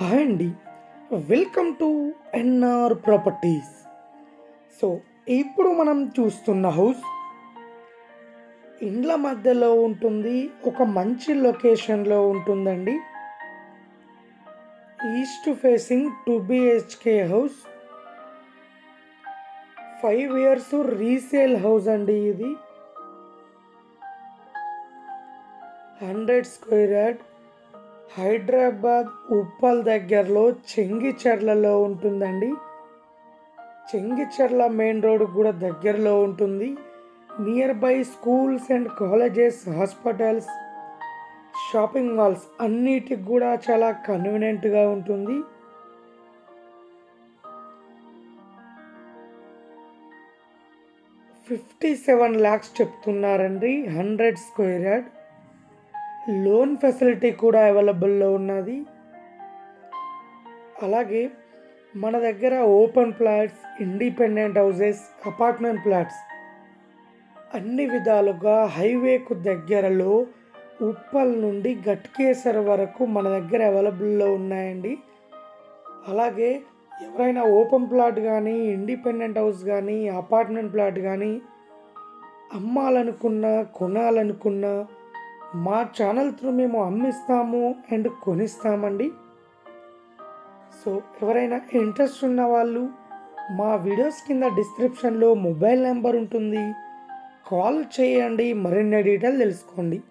Hi అండి. Welcome to NR properties so ఇప్పుడు మనం చూస్తున్న హౌస్ ఇండ్ల మధ్యలో ఉంటుంది ఒక మంచి లొకేషన్లో ఉంటుందండి. East facing two BHK house five years resale house అండి ఇది. Hundred square yard Hyderabad Uppal దగ్గరలో చెంగిచెర్లలో ఉంటుందండి. చెంగిచెర్ల మెయిన్ రోడ్ కూడా దగ్గరలో ఉంటుంది. Near by schools and colleges hospitals shopping malls అన్నిటికి కూడా చాలా కన్వీనియంట్గా ఉంటుంది. ఫిఫ్టీ సెవెన్ ల్యాక్స్ చెప్తున్నారండి hundred square yard. Loan facility కూడా అవైలబుల్లో ఉన్నది. అలాగే మన దగ్గర open flats independent houses apartment flats అన్ని విధాలుగా హైవేకు దగ్గరలో ఉప్పల్ నుండి గట్కేసర్ వరకు మన దగ్గర అవైలబుల్లో ఉన్నాయండి. అలాగే ఎవరైనా ఓపెన్ ప్లాట్ కానీ ఇండిపెండెంట్ హౌస్ కానీ అపార్ట్మెంట్ ప్లాట్ కానీ అమ్మాలనుకున్నా కొనాలనుకున్నా మా ఛానల్ త్రూ మేము అమ్మిస్తాము అండ్ కొనిస్తామండి. సో ఎవరైనా ఇంట్రెస్ట్ ఉన్న వాళ్ళు మా వీడియోస్ కింద డిస్క్రిప్షన్లో మొబైల్ నెంబర్ ఉంటుంది. కాల్ చేయండి మరిన్ని డీటెయిల్ తెలుసుకోండి.